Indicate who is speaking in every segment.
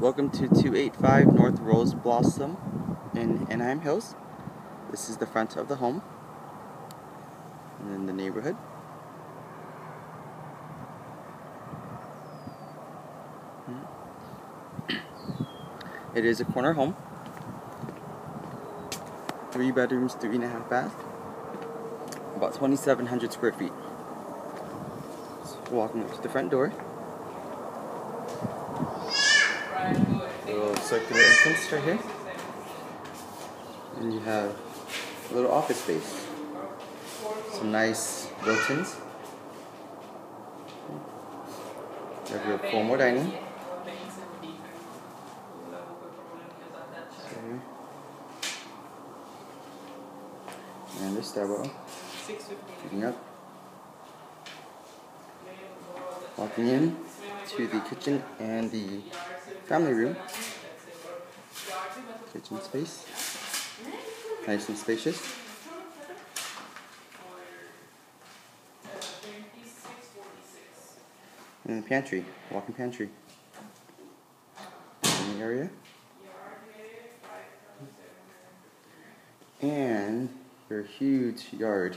Speaker 1: Welcome to 285 North Rose Blossom in Anaheim Hills. This is the front of the home and then the neighborhood. Hmm. It is a corner home. Three bedrooms, three and a half bath. About 2,700 square feet. Walking up to the front door. little circular entrance right here. And you have a little office space. Some nice built-ins. You have your formal dining. And the stairwell. Picking up. Walking in to the kitchen and the family room. Kitchen space. Nice and spacious. And the pantry, walk-in pantry. In the area. And your huge yard.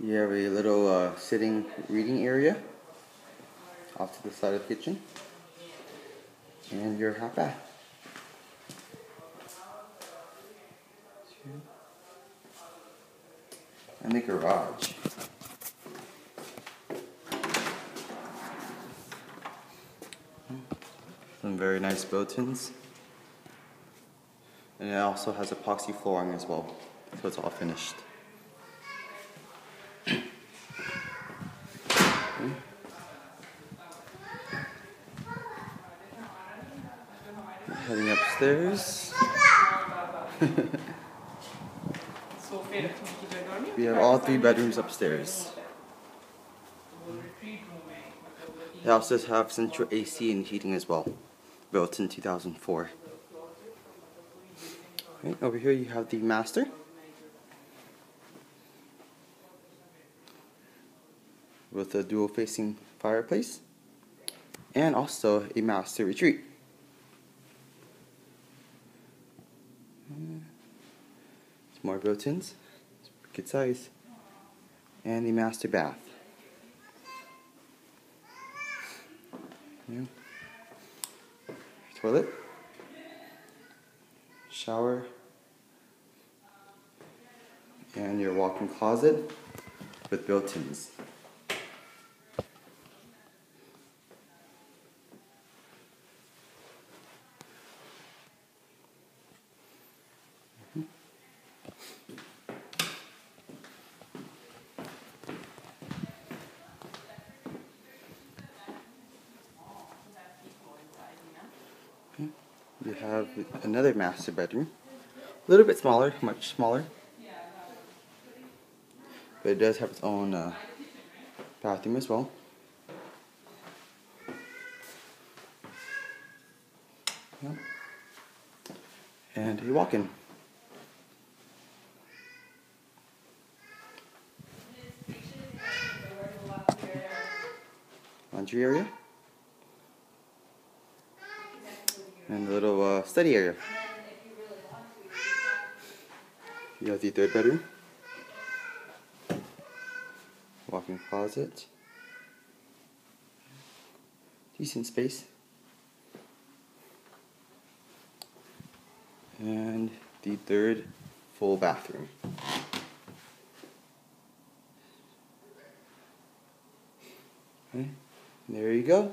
Speaker 1: You have a little uh, sitting reading area off to the side of the kitchen. And your hot bath. And the garage. Some very nice built-ins. And it also has epoxy flooring as well, so it's all finished. Heading upstairs. we have all three bedrooms upstairs. They also have central AC and heating as well, built in 2004. Okay, over here you have the master. With a dual facing fireplace. And also a master retreat. More built-ins. Good size. And the master bath. Yeah. Toilet. Shower. And your walk-in closet with built-ins. You have another master bedroom. A little bit smaller, much smaller. But it does have its own uh, bathroom as well. And a walk-in. Laundry area. and a little uh, study area. You have the third bedroom, walk-in closet, decent space, and the third full bathroom. Okay, there you go.